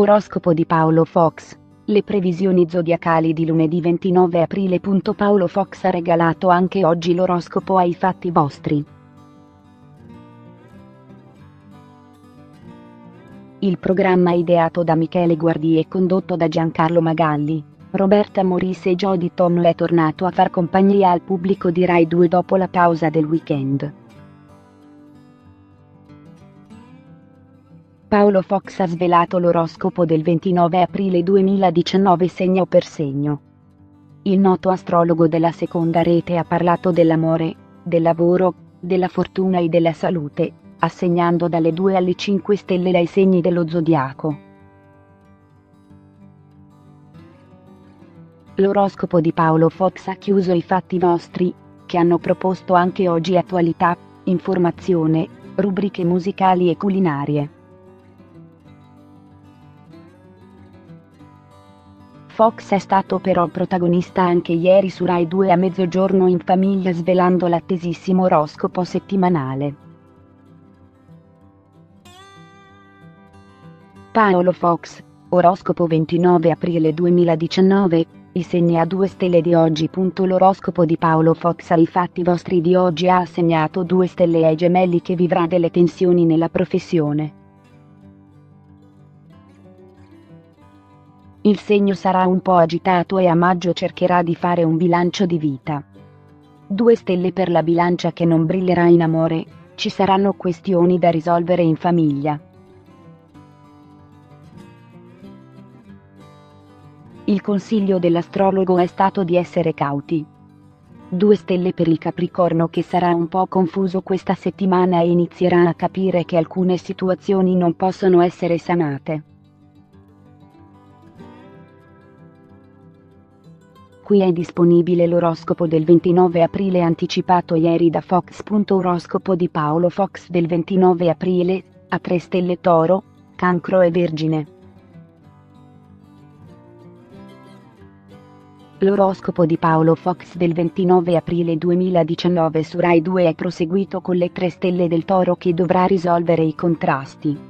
Oroscopo di Paolo Fox. Le previsioni zodiacali di lunedì 29 aprile. Paolo Fox ha regalato anche oggi l'oroscopo ai fatti vostri. Il programma ideato da Michele Guardi e condotto da Giancarlo Magalli, Roberta Morisse e Jody Tom è tornato a far compagnia al pubblico di Rai 2 dopo la pausa del weekend. Paolo Fox ha svelato l'oroscopo del 29 aprile 2019 segno per segno. Il noto astrologo della seconda rete ha parlato dell'amore, del lavoro, della fortuna e della salute, assegnando dalle 2 alle 5 stelle dai segni dello zodiaco. L'oroscopo di Paolo Fox ha chiuso i fatti vostri, che hanno proposto anche oggi attualità, informazione, rubriche musicali e culinarie. Fox è stato però protagonista anche ieri su Rai 2 a mezzogiorno in famiglia svelando l'attesissimo oroscopo settimanale. Paolo Fox, oroscopo 29 aprile 2019, i segni a due stelle di oggi. L'oroscopo di Paolo Fox ai fatti vostri di oggi ha assegnato due stelle ai gemelli che vivrà delle tensioni nella professione. Il segno sarà un po' agitato e a maggio cercherà di fare un bilancio di vita. Due stelle per la bilancia che non brillerà in amore, ci saranno questioni da risolvere in famiglia. Il consiglio dell'astrologo è stato di essere cauti. Due stelle per il Capricorno che sarà un po' confuso questa settimana e inizierà a capire che alcune situazioni non possono essere sanate. Qui è disponibile l'oroscopo del 29 aprile anticipato ieri da Fox. Oroscopo di Paolo Fox del 29 aprile, a 3 stelle Toro, Cancro e Vergine. L'oroscopo di Paolo Fox del 29 aprile 2019 su Rai 2 è proseguito con le 3 stelle del Toro che dovrà risolvere i contrasti.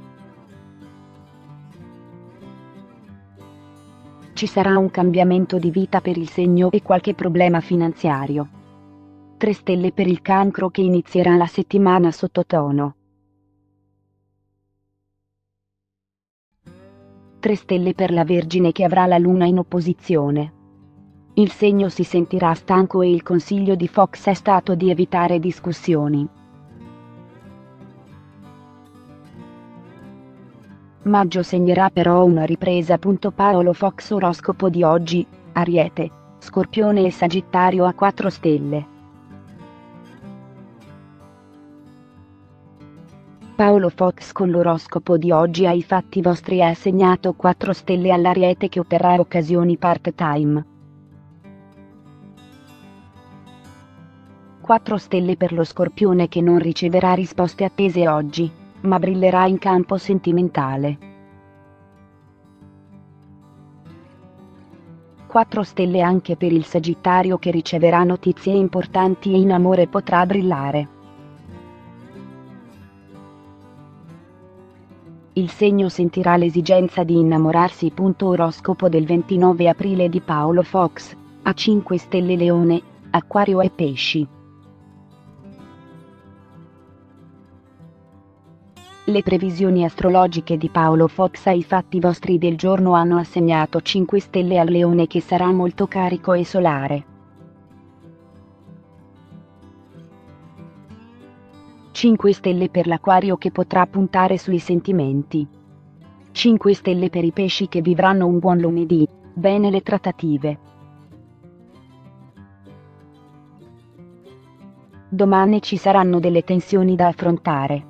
Ci sarà un cambiamento di vita per il segno e qualche problema finanziario. 3 stelle per il cancro che inizierà la settimana sottotono. 3 stelle per la Vergine che avrà la luna in opposizione. Il segno si sentirà stanco e il consiglio di Fox è stato di evitare discussioni. Maggio segnerà però una ripresa. Paolo Fox oroscopo di oggi, Ariete, Scorpione e Sagittario a 4 stelle. Paolo Fox con l'oroscopo di oggi ai fatti vostri ha assegnato 4 stelle all'Ariete che otterrà occasioni part-time. 4 stelle per lo Scorpione che non riceverà risposte attese oggi ma brillerà in campo sentimentale. 4 stelle anche per il Sagittario che riceverà notizie importanti e in amore potrà brillare. Il segno sentirà l'esigenza di innamorarsi. Oroscopo del 29 aprile di Paolo Fox, a 5 stelle Leone, Acquario e Pesci. Le previsioni astrologiche di Paolo Fox ai fatti vostri del giorno hanno assegnato 5 stelle al leone che sarà molto carico e solare. 5 stelle per l'acquario che potrà puntare sui sentimenti. 5 stelle per i pesci che vivranno un buon lunedì, bene le trattative. Domani ci saranno delle tensioni da affrontare.